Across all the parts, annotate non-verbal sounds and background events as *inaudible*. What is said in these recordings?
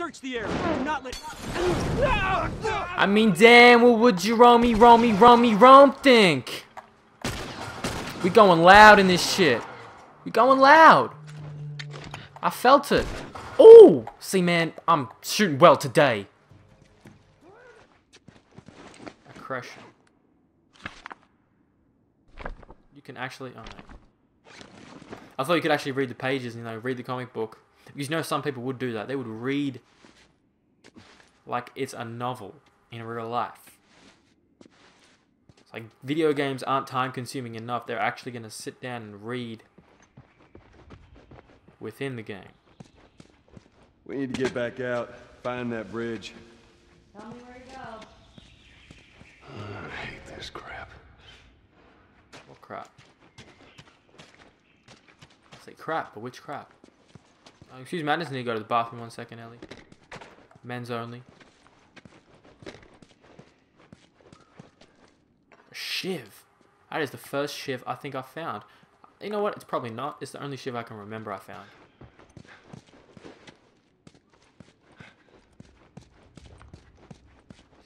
Search the. Do not let. I mean, damn, what would you Romy, Romy, Romy, Rome think? We going loud in this shit. We going loud. I felt it. Oh, see, man, I'm shooting well today. Aggression. You can actually. Oh no. I thought you could actually read the pages, you know, read the comic book. Because you know some people would do that. They would read like it's a novel in real life. It's like video games aren't time consuming enough. They're actually going to sit down and read within the game. We need to get back out, find that bridge. Tell me where to go. I hate this crap. What crap? I say crap, but which crap? Oh, excuse me, I just need to go to the bathroom one second, Ellie. Men's only. Shiv. That is the first shiv I think I found. You know what? It's probably not. It's the only shiv I can remember I found.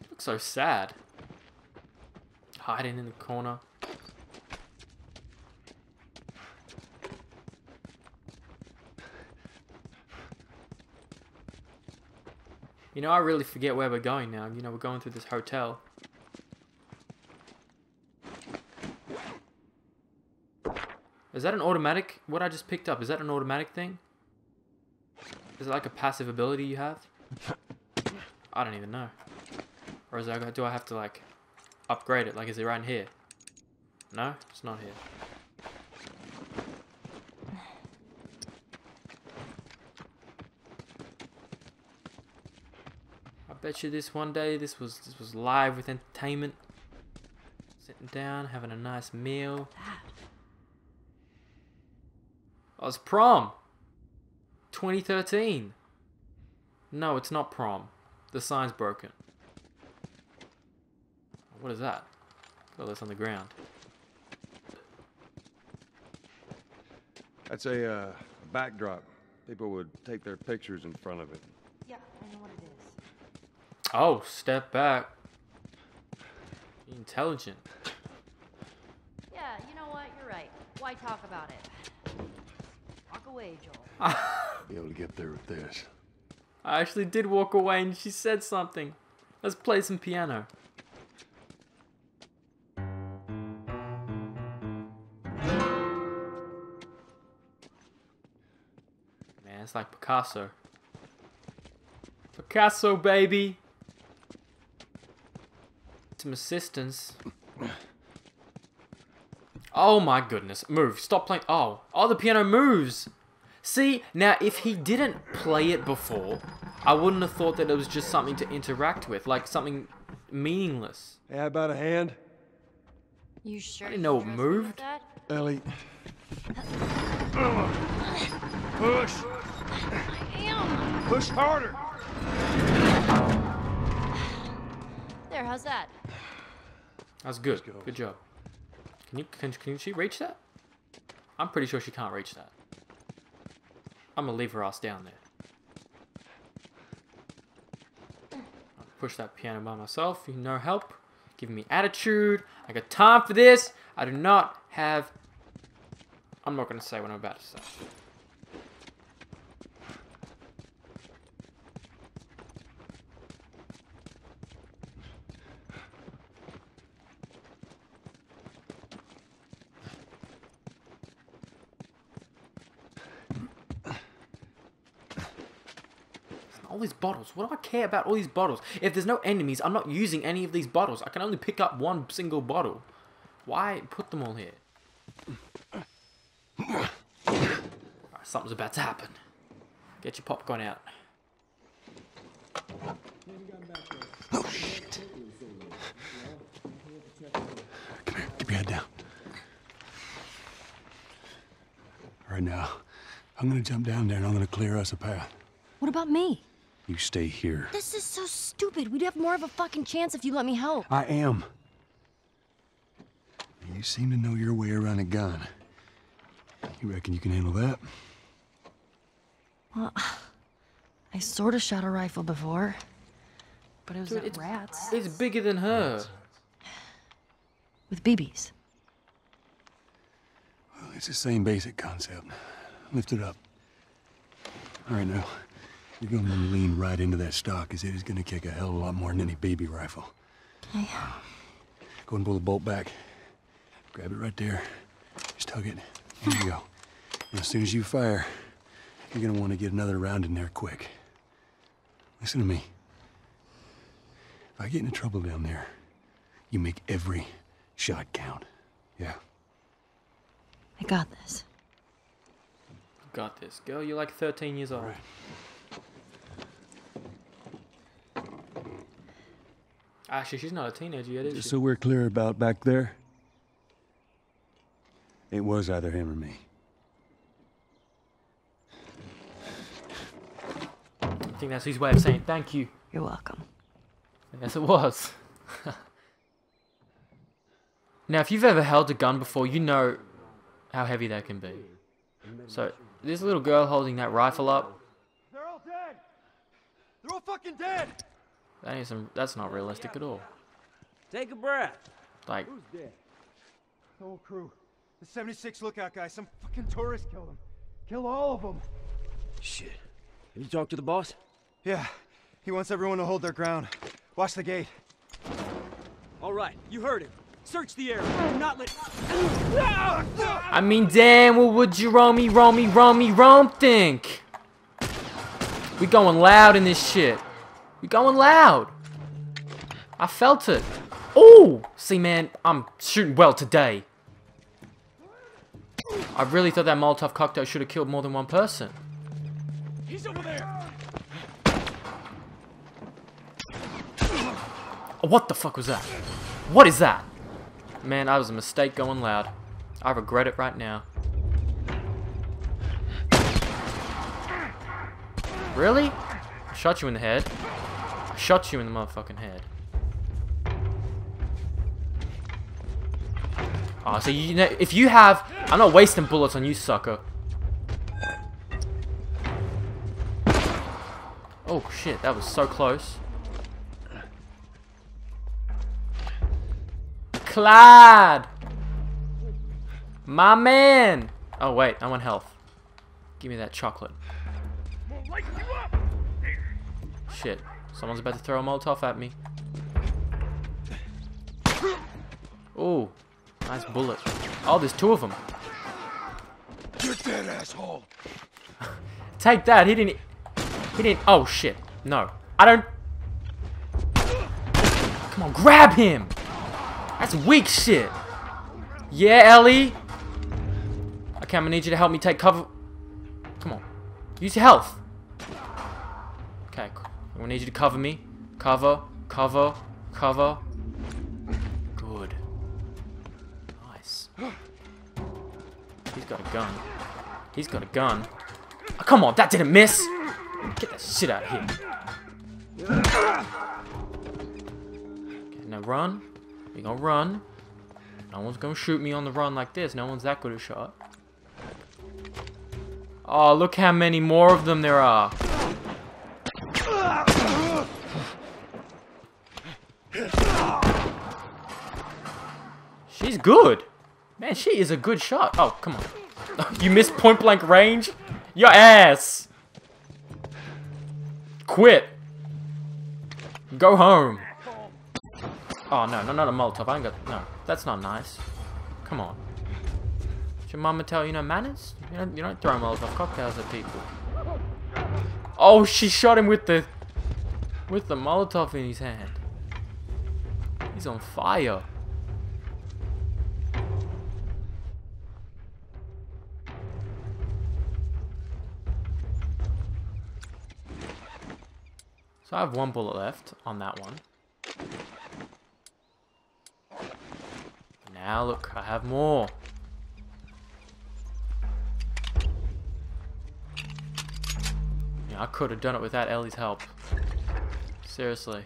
She looks so sad. Hiding in the corner. You know, I really forget where we're going now. You know, we're going through this hotel. Is that an automatic? What I just picked up, is that an automatic thing? Is it like a passive ability you have? I don't even know. Or is that, do I have to like upgrade it? Like, is it right in here? No, it's not here. Bet you this one day this was this was live with entertainment. Sitting down, having a nice meal. Oh, it's prom. 2013. No, it's not prom. The sign's broken. What is that? Oh, that's on the ground. That's a uh, backdrop. People would take their pictures in front of it. Yeah, I know what it is. Oh, step back. Intelligent. Yeah, you know what? You're right. Why talk about it? Walk away, Joel. *laughs* Be able to get there with this. I actually did walk away and she said something. Let's play some piano. Man, it's like Picasso. Picasso, baby! Some assistance. Oh my goodness. Move. Stop playing. Oh. Oh, the piano moves. See, now if he didn't play it before, I wouldn't have thought that it was just something to interact with, like something meaningless. Hey, how about a hand? You sure? I didn't know it trust me with moved. that? Ellie. Push! I am. Push harder! There, how's that? That's good. go. Good job. Can you can, can she reach that? I'm pretty sure she can't reach that. I'm gonna leave her ass down there. I'll push that piano by myself. You no help. Giving me attitude. I got time for this. I do not have. I'm not gonna say what I'm about to say. All these bottles. What do I care about all these bottles? If there's no enemies, I'm not using any of these bottles. I can only pick up one single bottle. Why put them all here? Alright, something's about to happen. Get your popcorn out. Oh, shit. Come here, keep your head down. Right now, I'm gonna jump down there and I'm gonna clear us a path. What about me? You stay here. This is so stupid. We'd have more of a fucking chance if you let me help. I am. You seem to know your way around a gun. You reckon you can handle that? Well, I sort of shot a rifle before, but it was Dude, it's- rats It's bigger than her. with BBs. Well, it's the same basic concept. Lift it up. All right, now. You're going to want to lean right into that stock, as it is going to kick a hell of a lot more than any baby rifle. Okay. Go and pull the bolt back. Grab it right there. Just tug it. There you go. And as soon as you fire, you're gonna want to get another round in there quick. Listen to me. If I get into trouble down there, you make every shot count. Yeah. I got this. Got this. Girl, you're like 13 years old. Actually, she's not a teenager yet, is Just she? so we're clear about back there, it was either him or me. I think that's his way of saying thank you. You're welcome. Yes, it was. *laughs* now, if you've ever held a gun before, you know how heavy that can be. So, this little girl holding that rifle up, They're all dead! They're all fucking dead! That is some, that's not realistic at all. Take a breath. Like, Who's dead? The whole crew. The 76 lookout guy. Some fucking tourist killed him. Kill all of them. Shit. Have you talked to the boss? Yeah. He wants everyone to hold their ground. Watch the gate. All right, you heard him. Search the area. Do not let. I mean, damn, what would Jerome, Romy, Romy, Rome think? We going loud in this shit. We going loud. I felt it. Oh, see, man, I'm shooting well today. I really thought that Molotov cocktail should have killed more than one person. He's over there. Oh, what the fuck was that? What is that? Man, that was a mistake going loud. I regret it right now. Really? I shot you in the head. Shot you in the motherfucking head. Oh, so you know, if you have, I'm not wasting bullets on you, sucker. Oh shit, that was so close. Clyde! My man! Oh wait, I want health. Give me that chocolate. Shit, someone's about to throw a Molotov at me. Oh, nice bullet. Oh, there's two of them. Get that asshole! *laughs* Take that, he didn't... He didn't... Oh shit, no. I don't... Come on, grab him! That's weak shit. Yeah, Ellie? Okay, I'm gonna need you to help me take cover. Come on. Use your health. Okay, cool. I'm gonna need you to cover me. Cover, cover, cover. Good. Nice. He's got a gun. He's got a gun. Oh, come on, that didn't miss. Get that shit out of here. Okay, now run. We gonna run. No one's gonna shoot me on the run like this. No one's that good a shot. Oh, look how many more of them there are. She's good. Man, she is a good shot. Oh, come on. *laughs* you missed point blank range? Your ass. Quit. Go home. Oh, no, no, not a Molotov. I ain't got... No, that's not nice. Come on. Did your mama tell you no manners? You don't, you don't throw Molotov cocktails at people. Oh, she shot him with the... With the Molotov in his hand. He's on fire. So I have one bullet left on that one. Now look, I have more. Yeah, I could have done it without Ellie's help. Seriously.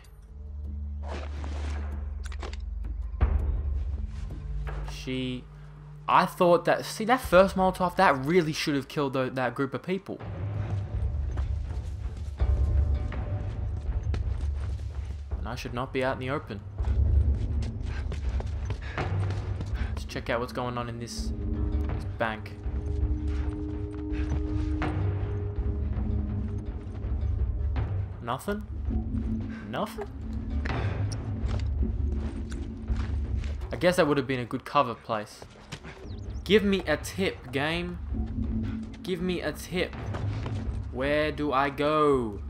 She... I thought that... See, that first Molotov, that really should have killed that group of people. I should not be out in the open. Let's check out what's going on in this, this bank. Nothing? Nothing? I guess that would have been a good cover place. Give me a tip, game. Give me a tip. Where do I go?